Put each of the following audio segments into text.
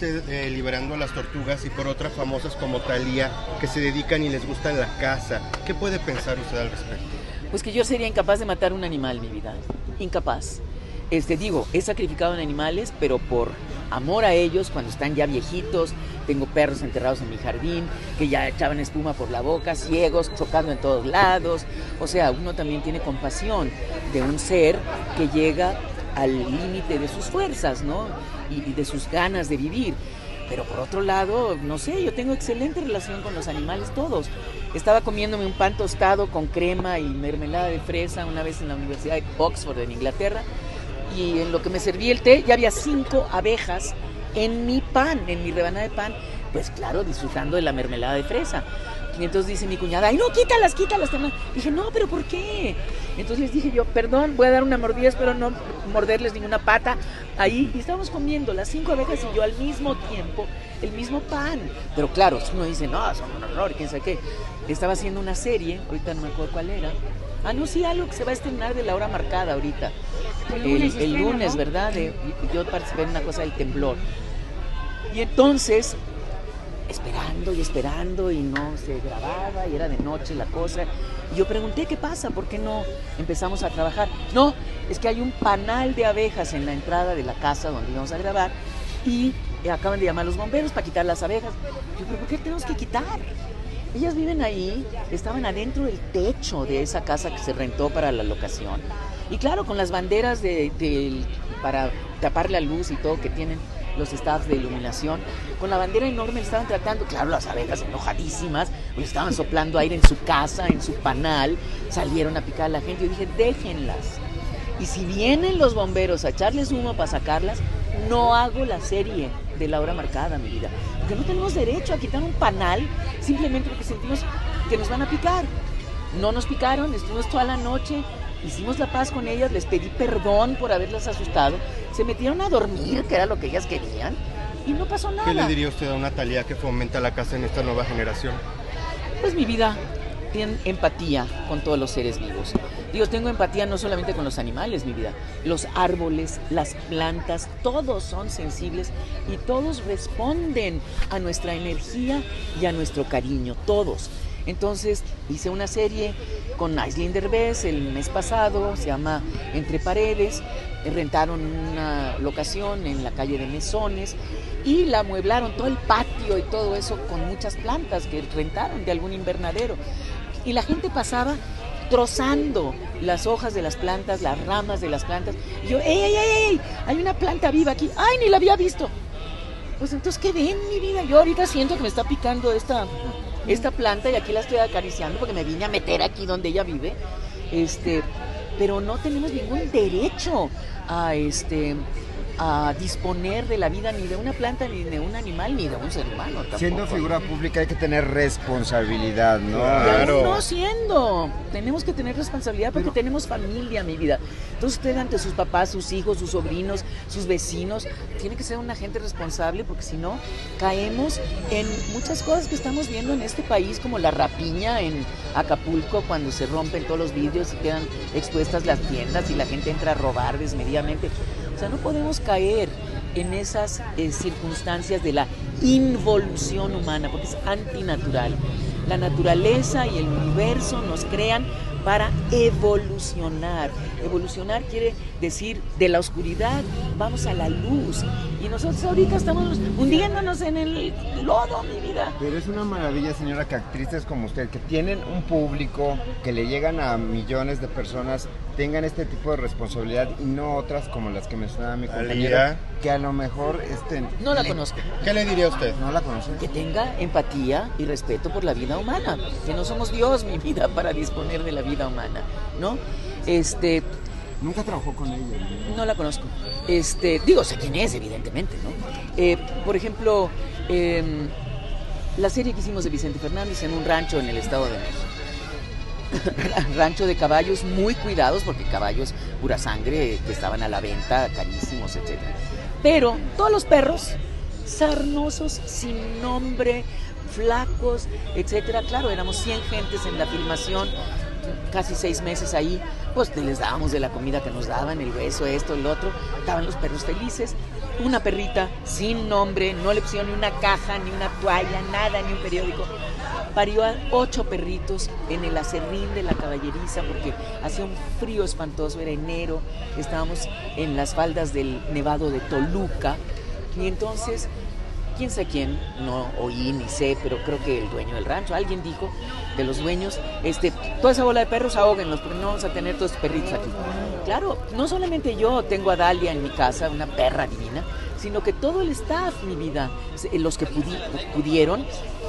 usted eh, liberando a las tortugas y por otras famosas como Talía que se dedican y les gusta la caza. ¿Qué puede pensar usted al respecto? Pues que yo sería incapaz de matar un animal, mi vida. Incapaz. Este, digo, he sacrificado en animales, pero por amor a ellos, cuando están ya viejitos, tengo perros enterrados en mi jardín, que ya echaban espuma por la boca, ciegos, chocando en todos lados. O sea, uno también tiene compasión de un ser que llega al límite de sus fuerzas, ¿no? Y, y de sus ganas de vivir. Pero por otro lado, no sé, yo tengo excelente relación con los animales todos. Estaba comiéndome un pan tostado con crema y mermelada de fresa una vez en la Universidad de Oxford en Inglaterra y en lo que me serví el té ya había cinco abejas en mi pan, en mi rebanada de pan, pues claro, disfrutando de la mermelada de fresa. Y entonces dice mi cuñada, ay no, quítalas, quítalas. Dije, no, pero ¿por qué? Entonces les dije yo, perdón, voy a dar una mordida, espero no morderles ninguna pata. Ahí, y estábamos comiendo las cinco abejas y yo al mismo tiempo, el mismo pan. Pero claro, uno dice, no, son un horror, quién sabe qué. Estaba haciendo una serie, ahorita no me acuerdo cuál era. Ah, no, sí, algo que se va a estrenar de la hora marcada ahorita. El lunes, el, lunes ¿verdad? De, yo participé en una cosa del temblor. Y entonces, esperando y esperando y no se grababa y era de noche la cosa. Y yo pregunté qué pasa, ¿por qué no empezamos a trabajar? No, es que hay un panal de abejas en la entrada de la casa donde íbamos a grabar y acaban de llamar a los bomberos para quitar las abejas. Yo, pero ¿por qué tenemos que quitar? Ellas viven ahí, estaban adentro del techo de esa casa que se rentó para la locación. Y claro, con las banderas de, de, para tapar la luz y todo que tienen los staffs de iluminación, con la bandera enorme estaban tratando, claro, las abejas enojadísimas, le estaban soplando aire en su casa, en su panal, salieron a picar a la gente. Yo dije, déjenlas. Y si vienen los bomberos a echarles humo para sacarlas, no hago la serie de la hora marcada, mi vida. Porque no tenemos derecho a quitar un panal simplemente porque sentimos que nos van a picar. No nos picaron, estuvimos toda la noche, hicimos la paz con ellas, les pedí perdón por haberlas asustado, se metieron a dormir, que era lo que ellas querían, y no pasó nada. ¿Qué le diría usted a una Talía que fomenta la casa en esta nueva generación? Pues mi vida, tiene empatía con todos los seres vivos. Digo, tengo empatía no solamente con los animales, mi vida. Los árboles, las plantas, todos son sensibles y todos responden a nuestra energía y a nuestro cariño, todos. Entonces hice una serie con Aislinn Derbez el mes pasado, se llama Entre Paredes, rentaron una locación en la calle de Mesones y la amueblaron todo el patio y todo eso con muchas plantas que rentaron de algún invernadero. Y la gente pasaba trozando las hojas de las plantas, las ramas de las plantas. Y yo, ¡ey, ey, ey! ey hay una planta viva aquí. ¡Ay, ni la había visto! Pues entonces, ¿qué ven, mi vida? Yo ahorita siento que me está picando esta, esta planta y aquí la estoy acariciando porque me vine a meter aquí donde ella vive. Este, pero no tenemos ningún derecho a este a disponer de la vida ni de una planta, ni de un animal, ni de un ser humano. Tampoco. Siendo figura pública hay que tener responsabilidad, ¿no? Claro. No siendo. Tenemos que tener responsabilidad porque Pero... tenemos familia, mi vida. Entonces usted ante sus papás, sus hijos, sus sobrinos, sus vecinos, tiene que ser una gente responsable porque si no, caemos en muchas cosas que estamos viendo en este país, como la rapiña en Acapulco, cuando se rompen todos los vidrios y quedan expuestas las tiendas y la gente entra a robar desmedidamente. Sea, no podemos caer en esas eh, circunstancias de la involución humana, porque es antinatural. La naturaleza y el universo nos crean para evolucionar. Evolucionar quiere decir de la oscuridad vamos a la luz. Y nosotros ahorita estamos hundiéndonos en el lodo, mi vida. Pero es una maravilla, señora, que actrices como usted, que tienen un público, que le llegan a millones de personas, tengan este tipo de responsabilidad y no otras como las que mencionaba mi compañera, que a lo mejor estén... No la conozco. ¿Qué le diría a usted? ¿No la conoce? Que tenga empatía y respeto por la vida humana, que no somos Dios, mi vida, para disponer de la vida humana, ¿no? Este, Nunca trabajó con ella. ¿no? no la conozco. Este, digo, sé quién es, evidentemente, ¿no? Eh, por ejemplo, eh, la serie que hicimos de Vicente Fernández en un rancho en el Estado de México. rancho de caballos muy cuidados, porque caballos pura sangre que estaban a la venta, carísimos, etc. Pero todos los perros, sarnosos, sin nombre, flacos, etcétera. Claro, éramos 100 gentes en la filmación casi seis meses ahí, pues les dábamos de la comida que nos daban, el beso, esto, el otro. Estaban los perros felices. Una perrita sin nombre, no le pusieron ni una caja, ni una toalla, nada, ni un periódico. Parió a ocho perritos en el acerrín de la caballeriza porque hacía un frío espantoso, era enero, estábamos en las faldas del Nevado de Toluca y entonces quién sabe quién, no oí ni sé, pero creo que el dueño del rancho, alguien dijo de los dueños, este, toda esa bola de perros ahóguenlos, porque no vamos a tener todos los perritos aquí. Claro, no solamente yo tengo a Dalia en mi casa, una perra divina, sino que todo el staff, mi vida, los que pudieron,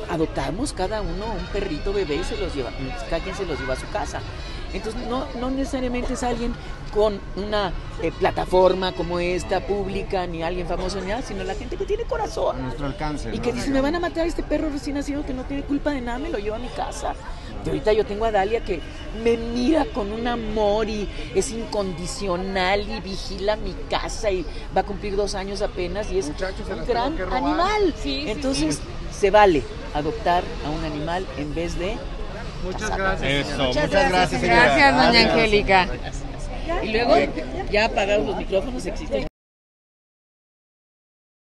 adoptamos cada uno un perrito bebé y se los lleva, cada quien se los lleva a su casa. Entonces no, no necesariamente es alguien con una eh, plataforma como esta pública, ni alguien famoso ni nada, sino la gente que tiene corazón. A nuestro alcance. Y que dice, me van a matar a este perro recién nacido que no tiene culpa de nada, me lo llevo a mi casa. Y ahorita yo tengo a Dalia que me mira con un amor y es incondicional y vigila mi casa y va a cumplir dos años apenas y es un gran animal. Entonces se vale adoptar a un animal en vez de Muchas gracias. Eso, muchas, gracias, Gracias, doña Angélica. Y luego, ya apagados los micrófonos, existen